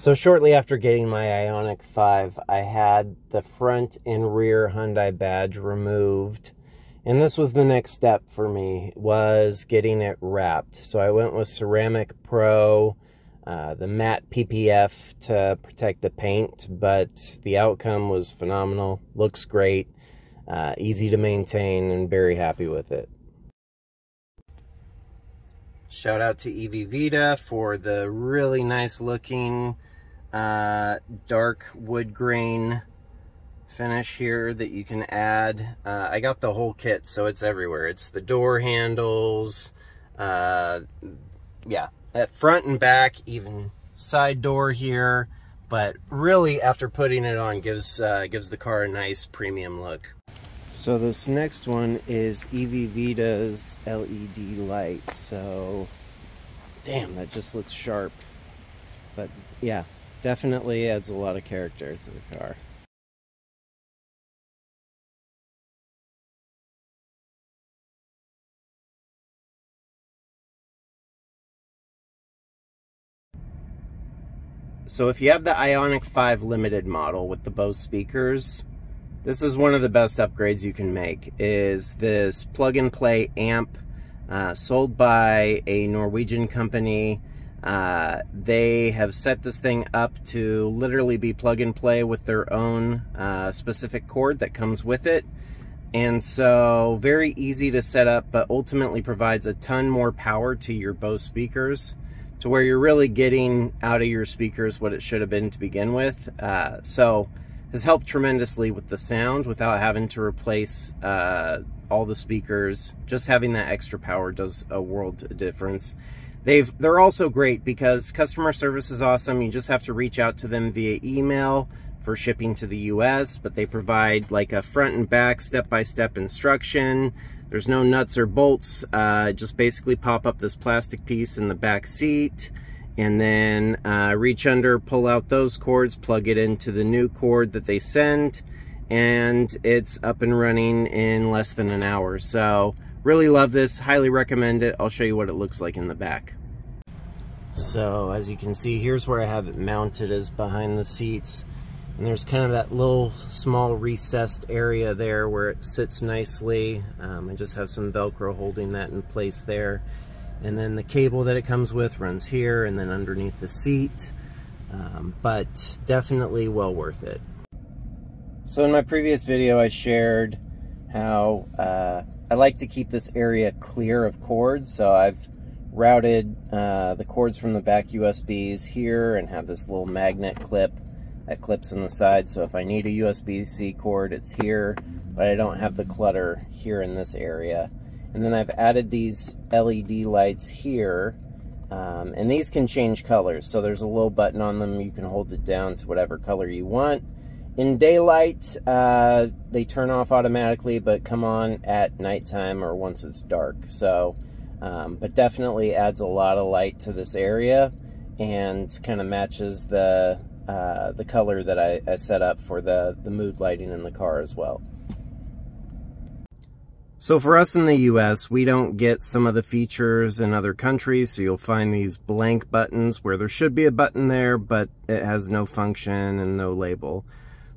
So shortly after getting my Ioniq 5, I had the front and rear Hyundai badge removed. And this was the next step for me, was getting it wrapped. So I went with Ceramic Pro, uh, the matte PPF to protect the paint, but the outcome was phenomenal. Looks great, uh, easy to maintain, and very happy with it. Shout out to EV Vida for the really nice looking uh, dark wood grain finish here that you can add. Uh, I got the whole kit, so it's everywhere. It's the door handles, uh, yeah, at front and back, even side door here. But really, after putting it on, gives uh, gives the car a nice premium look. So this next one is EV Vida's LED light. So, damn, that just looks sharp. But yeah, definitely adds a lot of character to the car. So if you have the Ioniq 5 Limited model with the Bose speakers, this is one of the best upgrades you can make, is this plug-and-play amp uh, sold by a Norwegian company uh, they have set this thing up to literally be plug and play with their own uh, specific cord that comes with it. And so very easy to set up, but ultimately provides a ton more power to your Bose speakers to where you're really getting out of your speakers what it should have been to begin with. Uh, so has helped tremendously with the sound without having to replace uh, all the speakers. Just having that extra power does a world difference. They've, they're also great because customer service is awesome. You just have to reach out to them via email for shipping to the US, but they provide like a front and back step-by-step -step instruction. There's no nuts or bolts. Uh, just basically pop up this plastic piece in the back seat and then uh, reach under, pull out those cords, plug it into the new cord that they send, and it's up and running in less than an hour. So Really love this, highly recommend it. I'll show you what it looks like in the back. So as you can see, here's where I have it mounted is behind the seats. And there's kind of that little small recessed area there where it sits nicely. Um, I just have some Velcro holding that in place there. And then the cable that it comes with runs here and then underneath the seat. Um, but definitely well worth it. So in my previous video, I shared how uh, I like to keep this area clear of cords, so I've routed uh, the cords from the back USBs here and have this little magnet clip that clips in the side, so if I need a USB-C cord, it's here, but I don't have the clutter here in this area. And then I've added these LED lights here, um, and these can change colors, so there's a little button on them, you can hold it down to whatever color you want. In daylight, uh, they turn off automatically, but come on at nighttime or once it's dark. So, um, but definitely adds a lot of light to this area and kind of matches the uh, the color that I, I set up for the, the mood lighting in the car as well. So for us in the US, we don't get some of the features in other countries, so you'll find these blank buttons where there should be a button there, but it has no function and no label.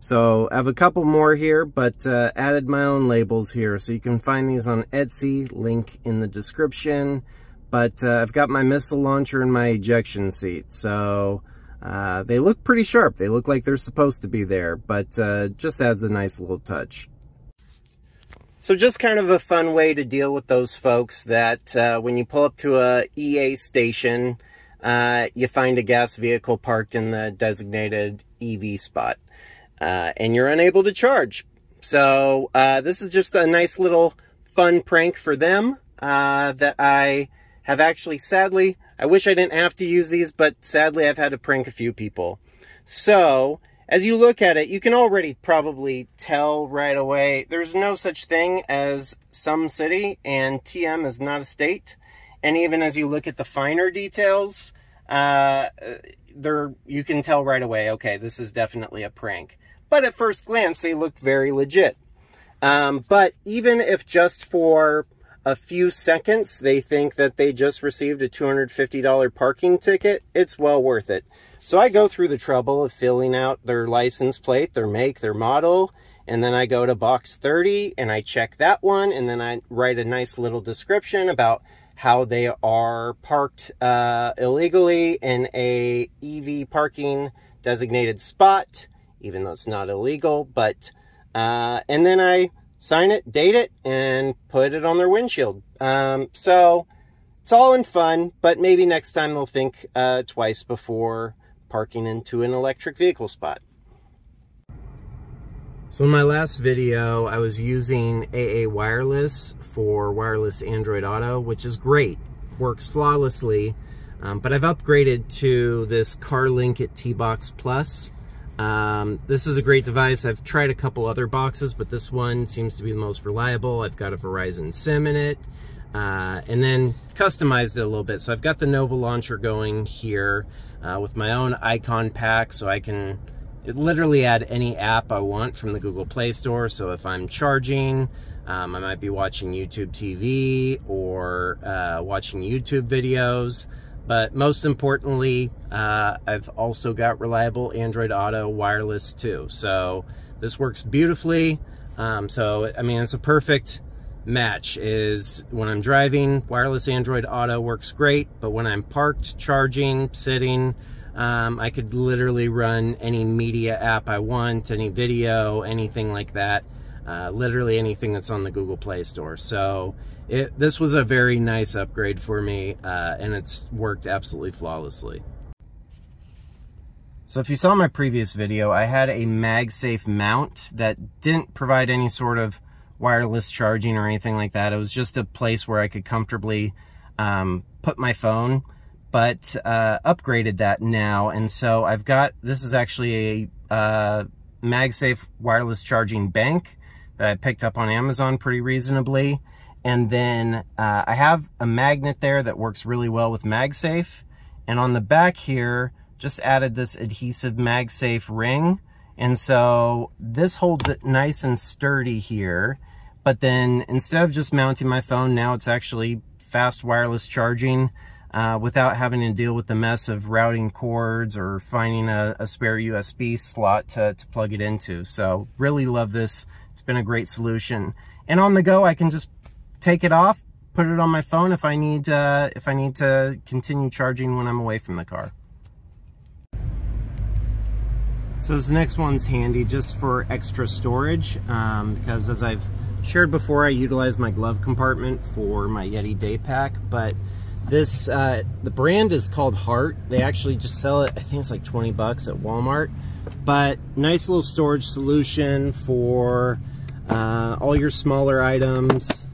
So I have a couple more here, but uh, added my own labels here. So you can find these on Etsy, link in the description. But uh, I've got my missile launcher and my ejection seat. So uh, they look pretty sharp. They look like they're supposed to be there, but uh, just adds a nice little touch. So just kind of a fun way to deal with those folks that uh, when you pull up to a EA station, uh, you find a gas vehicle parked in the designated EV spot uh, and you're unable to charge. So uh, this is just a nice little fun prank for them uh, that I have actually, sadly, I wish I didn't have to use these, but sadly I've had to prank a few people. So as you look at it, you can already probably tell right away there's no such thing as some city and TM is not a state. And even as you look at the finer details, uh, there you can tell right away, okay, this is definitely a prank but at first glance, they look very legit. Um, but even if just for a few seconds they think that they just received a $250 parking ticket, it's well worth it. So I go through the trouble of filling out their license plate, their make, their model, and then I go to box 30 and I check that one and then I write a nice little description about how they are parked uh, illegally in a EV parking designated spot, even though it's not illegal, but, uh, and then I sign it, date it, and put it on their windshield. Um, so it's all in fun, but maybe next time they'll think uh, twice before parking into an electric vehicle spot. So in my last video, I was using AA Wireless for wireless Android Auto, which is great, works flawlessly, um, but I've upgraded to this CarlinKit T-Box Plus. Um, this is a great device. I've tried a couple other boxes, but this one seems to be the most reliable. I've got a Verizon SIM in it, uh, and then customized it a little bit. So I've got the Nova launcher going here uh, with my own icon pack so I can literally add any app I want from the Google Play Store. So if I'm charging, um, I might be watching YouTube TV or uh, watching YouTube videos. But most importantly, uh, I've also got reliable Android Auto wireless too. So this works beautifully. Um, so, I mean, it's a perfect match is when I'm driving, wireless Android Auto works great, but when I'm parked, charging, sitting, um, I could literally run any media app I want, any video, anything like that. Uh, literally anything that's on the Google Play Store. So it, this was a very nice upgrade for me, uh, and it's worked absolutely flawlessly. So if you saw my previous video, I had a MagSafe mount that didn't provide any sort of wireless charging or anything like that. It was just a place where I could comfortably um, put my phone, but uh, upgraded that now. And so I've got, this is actually a uh, MagSafe wireless charging bank that I picked up on Amazon pretty reasonably. And then uh, I have a magnet there that works really well with MagSafe. And on the back here, just added this adhesive MagSafe ring. And so this holds it nice and sturdy here. But then instead of just mounting my phone, now it's actually fast wireless charging uh, without having to deal with the mess of routing cords or finding a, a spare USB slot to, to plug it into. So really love this. It's been a great solution. And on the go, I can just take it off, put it on my phone if I need uh, if I need to continue charging when I'm away from the car. So this next one's handy just for extra storage um, because as I've shared before, I utilize my glove compartment for my Yeti day pack, but this, uh, the brand is called HART. They actually just sell it, I think it's like 20 bucks at Walmart. But nice little storage solution for uh, all your smaller items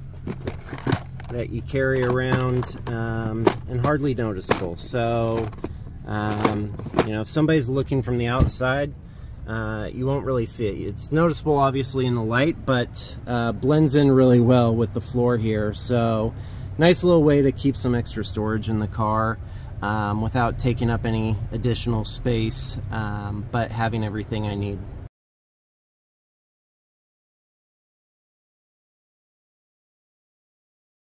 that you carry around um, and hardly noticeable. So, um, you know, if somebody's looking from the outside, uh, you won't really see it. It's noticeable obviously in the light, but uh, blends in really well with the floor here. So nice little way to keep some extra storage in the car um, without taking up any additional space, um, but having everything I need.